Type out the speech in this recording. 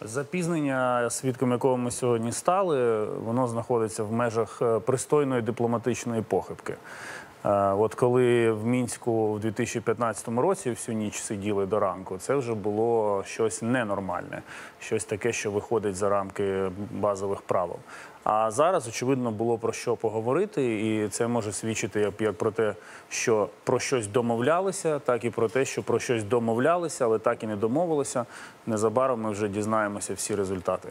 Запізнення, свідком якого ми сьогодні стали, воно знаходиться в межах е, пристойної дипломатичної похибки. Е, От коли в мінську в 2015 році всю ніч сиділи до ранку, це вже було щось ненормальне, щось таке, що виходить за рамки базових правил. А зараз, очевидно, було про що поговорити, і це може свідчити як, як про те, що про щось домовлялися, так і про те, що про щось домовлялися, але так і не домовилися. Незабаром ми вже дізнаємося всі результати.